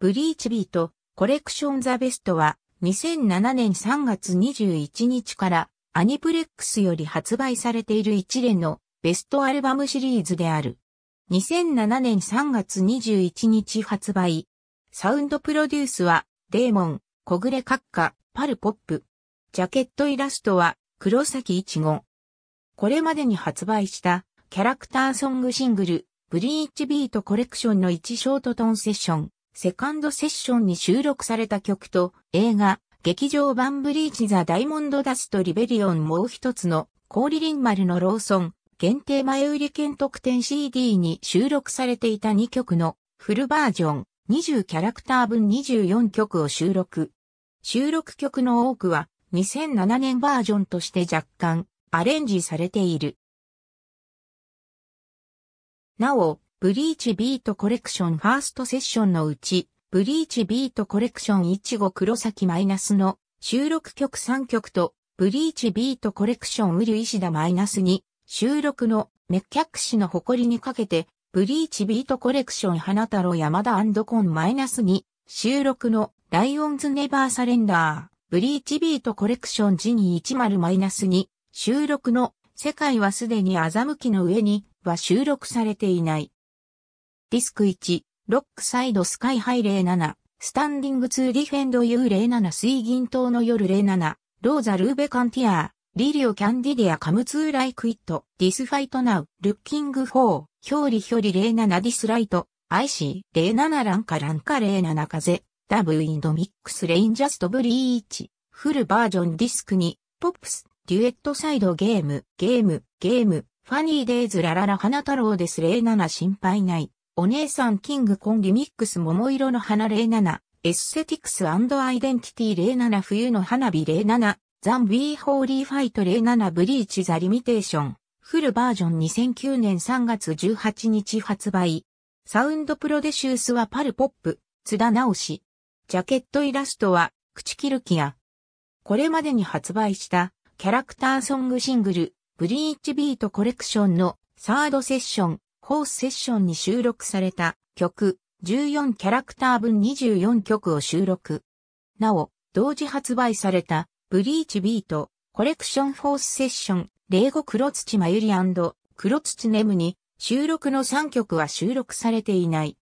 ブリーチビートコレクションザベストは2007年3月21日からアニプレックスより発売されている一連のベストアルバムシリーズである。2007年3月21日発売。サウンドプロデュースはデーモン、小暮閣下、パルポップ。ジャケットイラストは黒崎一護。これまでに発売したキャラクターソングシングル、ブリーチビートコレクションの1ショートトーンセッション、セカンドセッションに収録された曲と映画、劇場版ブリーチザ・ダイモンド・ダスト・リベリオンもう一つの氷リン丸のローソン限定前売り券特典 CD に収録されていた2曲のフルバージョン20キャラクター分24曲を収録。収録曲の多くは2007年バージョンとして若干アレンジされている。なお、ブリーチビートコレクションファーストセッションのうち、ブリーチビートコレクション1号黒崎マイナスの収録曲3曲と、ブリーチビートコレクションウル石田マイナス2収録のメッキャク氏の誇りにかけて、ブリーチビートコレクション花太郎山田コンマイナス2収録のライオンズネバーサレンダー、ブリーチビートコレクションジニー10マイナス2収録の世界はすでに欺きの上には収録されていない。ディスク1、ロックサイドスカイハイ07、スタンディング2ディフェンド U07 水銀島の夜07、ローザルーベカンティアー、リリオキャンディディアカムツーライクイット、ディスファイトナウ、ルッキングフォー、表裏表裏07ディスライト、アイシー、07ランカランカ07風、ダブウィンドミックスレインジャストブリーチ、フルバージョンディスクに、ポップス、デュエットサイドゲーム、ゲーム、ゲーム、ファニーデイズラララ花太郎です07心配ない。お姉さんキングコンリミックス桃色の花07、エッセティクスアイデンティティ07冬の花火07、ザンビーホーリーファイト07ブリーチザリミテーション、フルバージョン。2009年3月18日発売。サウンドプロデシュースはパルポップ、津田直し。ジャケットイラストは、口キルキア。これまでに発売したキャラクターソングシングル、ブリーチビートコレクションのサードセッション、ホースセッションに収録された曲14キャラクター分24曲を収録。なお、同時発売されたブリーチビートコレクションフォースセッション霊語黒土まゆり黒土ネムに収録の3曲は収録されていない。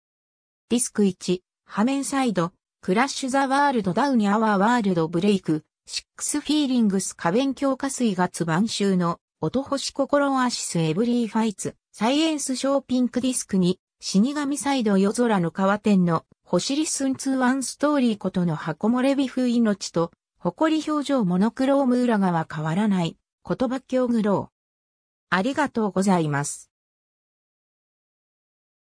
ディスク1、ハメンサイド、クラッシュザワールドダウンアワーワールドブレイク、シックスフィーリングス花弁強化水月晩秋の音星心オアシスエブリーファイツ。サイエンスショーピンクディスクに、死神サイド夜空の川天の、星リスンツーワンストーリーことの箱漏れビフ命と、誇り表情モノクローム裏側変わらない、言葉境グロー。ありがとうございます。